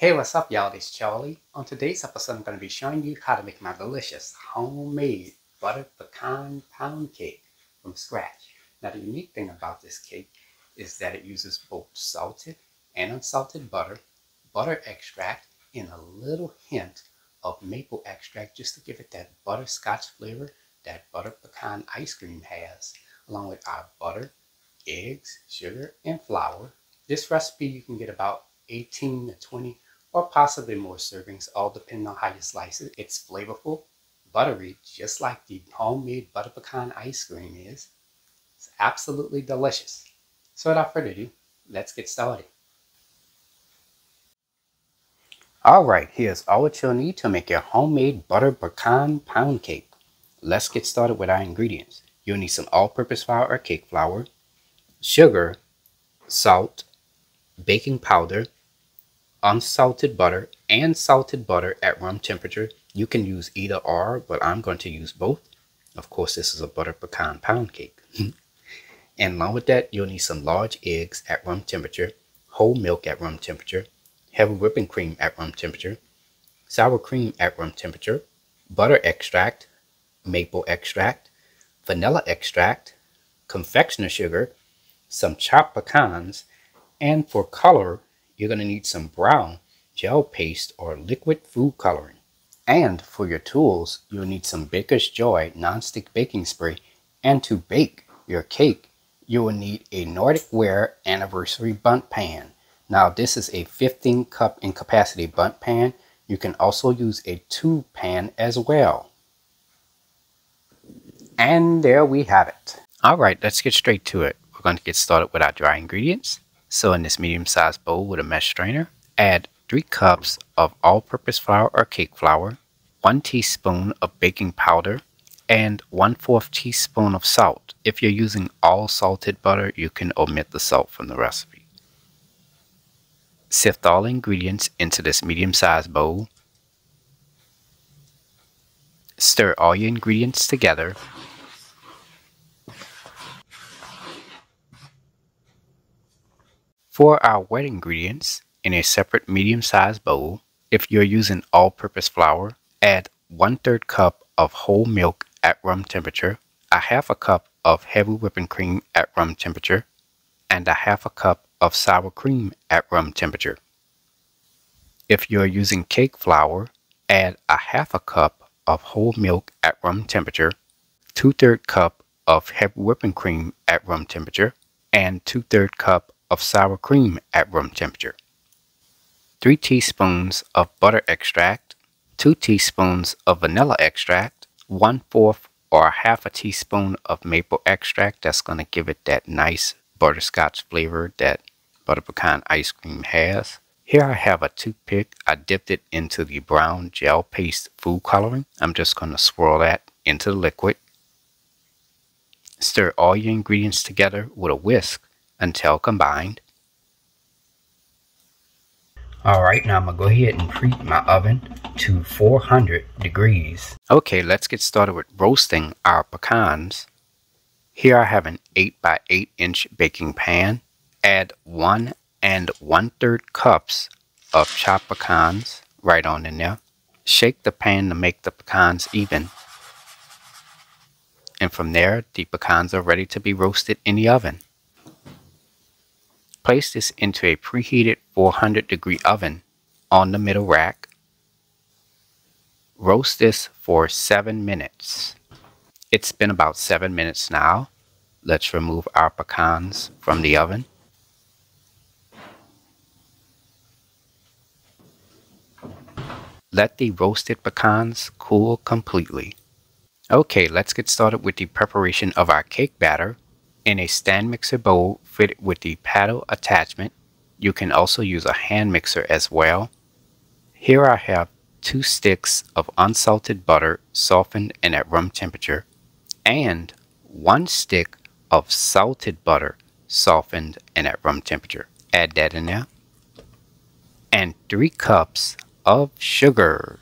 Hey, what's up, y'all? It's Charlie. On today's episode, I'm going to be showing you how to make my delicious homemade butter pecan pound cake from scratch. Now, the unique thing about this cake is that it uses both salted and unsalted butter, butter extract, and a little hint of maple extract just to give it that butterscotch flavor that butter pecan ice cream has, along with our butter, eggs, sugar, and flour. This recipe you can get about 18 to 20 or possibly more servings, all depending on how you slice it. It's flavorful, buttery, just like the homemade butter pecan ice cream is. It's absolutely delicious. So without further ado, let's get started. Alright, here's all what you'll need to make your homemade butter pecan pound cake. Let's get started with our ingredients. You'll need some all-purpose flour or cake flour, sugar, salt, baking powder, unsalted butter and salted butter at room temperature. You can use either or, but I'm going to use both. Of course, this is a butter pecan pound cake. and along with that, you'll need some large eggs at room temperature, whole milk at room temperature, heavy whipping cream at room temperature, sour cream at room temperature, butter extract, maple extract, vanilla extract, confectioner sugar, some chopped pecans, and for color, you're going to need some brown gel paste or liquid food coloring. And for your tools, you'll need some Baker's Joy non-stick baking spray. And to bake your cake, you will need a Nordic Ware Anniversary Bundt Pan. Now this is a 15 cup in capacity Bundt pan. You can also use a tube pan as well. And there we have it. Alright, let's get straight to it. We're going to get started with our dry ingredients. So in this medium-sized bowl with a mesh strainer, add 3 cups of all-purpose flour or cake flour, 1 teaspoon of baking powder, and 1 4th teaspoon of salt. If you're using all salted butter, you can omit the salt from the recipe. Sift all ingredients into this medium-sized bowl. Stir all your ingredients together For our wet ingredients, in a separate medium-sized bowl, if you're using all-purpose flour, add 1 3rd cup of whole milk at room temperature, a half a cup of heavy whipping cream at room temperature, and a half a cup of sour cream at room temperature. If you're using cake flour, add a half a cup of whole milk at room temperature, 2 3rd cup of heavy whipping cream at room temperature, and 2 3rd cup of sour cream at room temperature, 3 teaspoons of butter extract, 2 teaspoons of vanilla extract, 1 fourth or half a teaspoon of maple extract. That's going to give it that nice butterscotch flavor that butter pecan ice cream has. Here I have a toothpick. I dipped it into the brown gel paste food coloring. I'm just going to swirl that into the liquid. Stir all your ingredients together with a whisk until combined. Alright, now I'm going to go ahead and preheat my oven to 400 degrees. Okay, let's get started with roasting our pecans. Here I have an 8 by 8 inch baking pan. Add 1 and 1 third cups of chopped pecans right on in there. Shake the pan to make the pecans even. And from there, the pecans are ready to be roasted in the oven. Place this into a preheated 400 degree oven on the middle rack. Roast this for 7 minutes. It's been about 7 minutes now. Let's remove our pecans from the oven. Let the roasted pecans cool completely. Okay, let's get started with the preparation of our cake batter in a stand mixer bowl fitted with the paddle attachment. You can also use a hand mixer as well. Here I have two sticks of unsalted butter softened and at room temperature and one stick of salted butter softened and at room temperature. Add that in there. And three cups of sugar.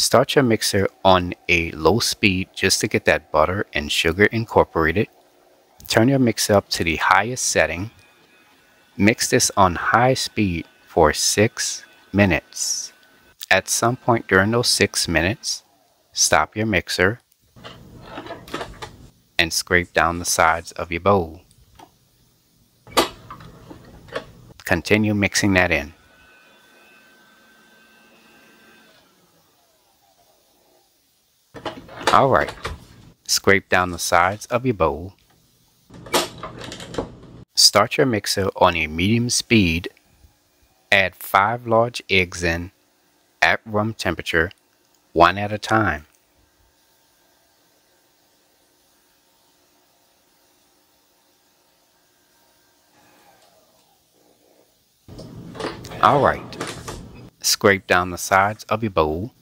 Start your mixer on a low speed just to get that butter and sugar incorporated. Turn your mixer up to the highest setting. Mix this on high speed for 6 minutes. At some point during those 6 minutes, stop your mixer and scrape down the sides of your bowl. Continue mixing that in. Alright, scrape down the sides of your bowl. Start your mixer on a medium speed. Add 5 large eggs in at room temperature, one at a time. Alright, scrape down the sides of your bowl.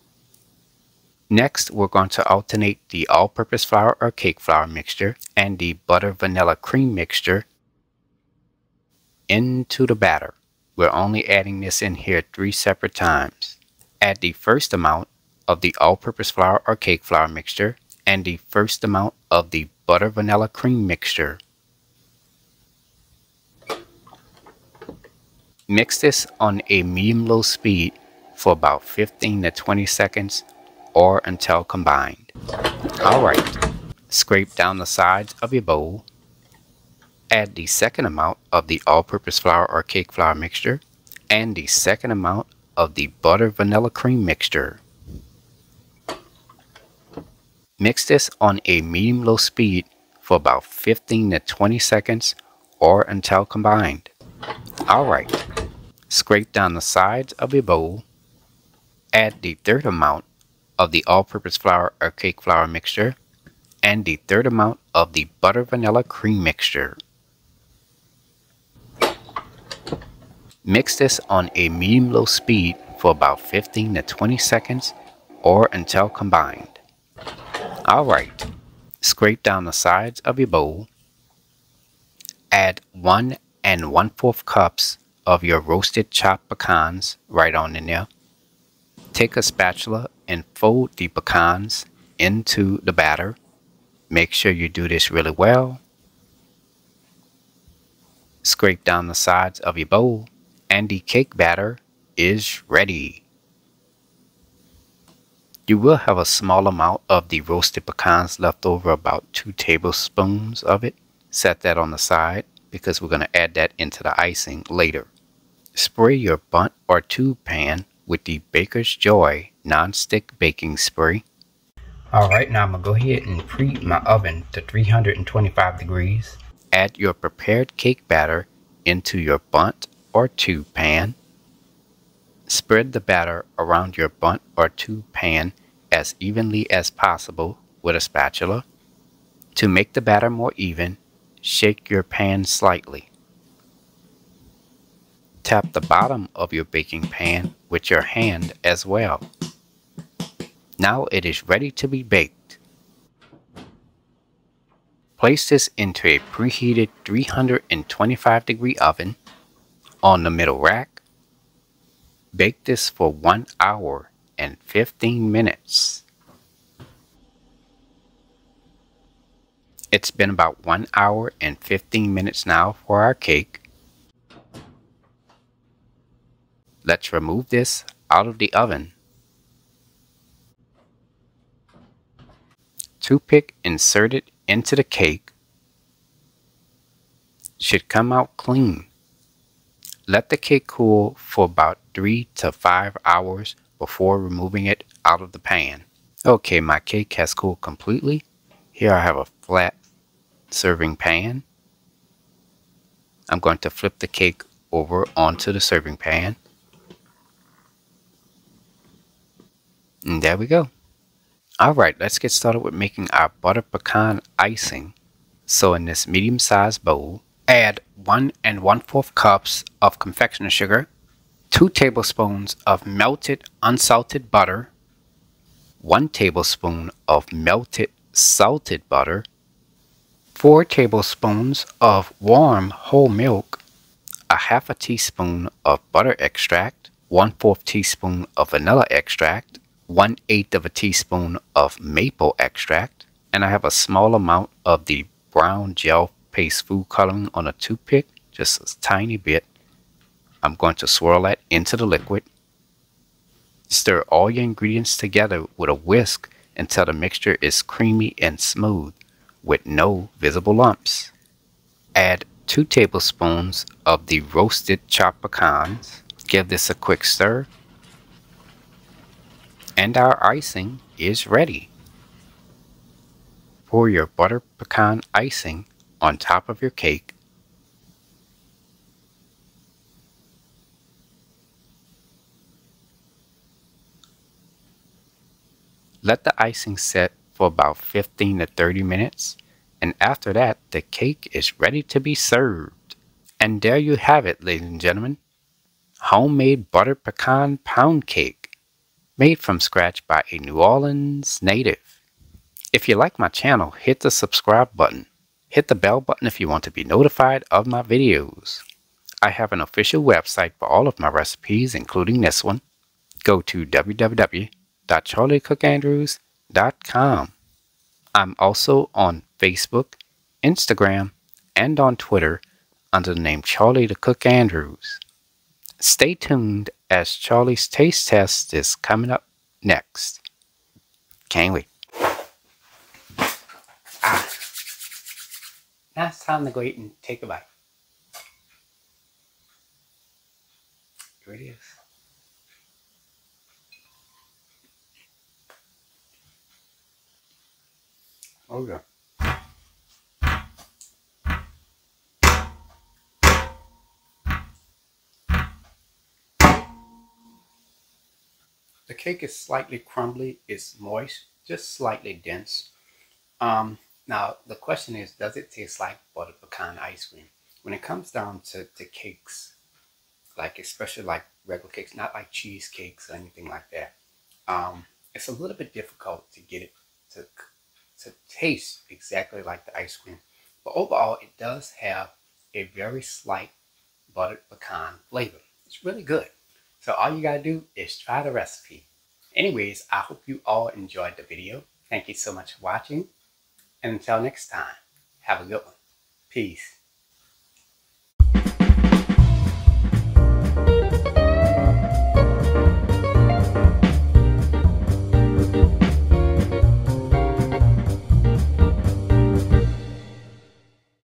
Next, we're going to alternate the all-purpose flour or cake flour mixture and the butter vanilla cream mixture into the batter. We're only adding this in here three separate times. Add the first amount of the all-purpose flour or cake flour mixture and the first amount of the butter vanilla cream mixture. Mix this on a medium-low speed for about 15 to 20 seconds or until combined. Alright, scrape down the sides of your bowl. Add the second amount of the all-purpose flour or cake flour mixture and the second amount of the butter vanilla cream mixture. Mix this on a medium-low speed for about 15 to 20 seconds or until combined. Alright, scrape down the sides of your bowl. Add the third amount of the all-purpose flour or cake flour mixture and the third amount of the butter vanilla cream mixture. Mix this on a medium-low speed for about 15 to 20 seconds or until combined. Alright, scrape down the sides of your bowl. Add 1 and 1 4th cups of your roasted chopped pecans right on in there. Take a spatula and fold the pecans into the batter. Make sure you do this really well. Scrape down the sides of your bowl and the cake batter is ready. You will have a small amount of the roasted pecans left over, about 2 tablespoons of it. Set that on the side because we're going to add that into the icing later. Spray your Bundt or tube pan with the Baker's Joy non-stick baking spray. Alright, now I'm going to go ahead and preheat my oven to 325 degrees. Add your prepared cake batter into your Bundt or tube pan. Spread the batter around your Bundt or tube pan as evenly as possible with a spatula. To make the batter more even, shake your pan slightly. Tap the bottom of your baking pan with your hand as well. Now it is ready to be baked. Place this into a preheated 325 degree oven on the middle rack. Bake this for 1 hour and 15 minutes. It's been about 1 hour and 15 minutes now for our cake. Let's remove this out of the oven. Toothpick inserted into the cake should come out clean. Let the cake cool for about 3 to 5 hours before removing it out of the pan. Okay, my cake has cooled completely. Here I have a flat serving pan. I'm going to flip the cake over onto the serving pan. And there we go. Alright, let's get started with making our butter pecan icing. So in this medium-sized bowl, add 1 and 1 4 cups of confectioner sugar, 2 tablespoons of melted unsalted butter, 1 tablespoon of melted salted butter, 4 tablespoons of warm whole milk, a half a teaspoon of butter extract, 1 4 teaspoon of vanilla extract, 1 8th of a teaspoon of maple extract, and I have a small amount of the brown gel paste food coloring on a toothpick, just a tiny bit. I'm going to swirl that into the liquid. Stir all your ingredients together with a whisk until the mixture is creamy and smooth with no visible lumps. Add 2 tablespoons of the roasted chopped pecans. Give this a quick stir. And our icing is ready. Pour your butter pecan icing on top of your cake. Let the icing set for about 15 to 30 minutes and after that the cake is ready to be served. And there you have it ladies and gentlemen. Homemade butter pecan pound cake made from scratch by a New Orleans native. If you like my channel, hit the subscribe button. Hit the bell button if you want to be notified of my videos. I have an official website for all of my recipes, including this one. Go to www.charliethecookandrews.com. I'm also on Facebook, Instagram, and on Twitter under the name Charlie the Cook Andrews. Stay tuned as Charlie's Taste Test is coming up next. Can't wait. Ah. Now it's time to go eat and take a bite. Here it is. Oh yeah. The cake is slightly crumbly, it's moist, just slightly dense. Um, now, the question is, does it taste like butter pecan ice cream? When it comes down to, to cakes, like especially like regular cakes, not like cheesecakes or anything like that, um, it's a little bit difficult to get it to, to taste exactly like the ice cream. But overall, it does have a very slight buttered pecan flavor. It's really good. So all you gotta do is try the recipe. Anyways, I hope you all enjoyed the video. Thank you so much for watching. And until next time, have a good one. Peace.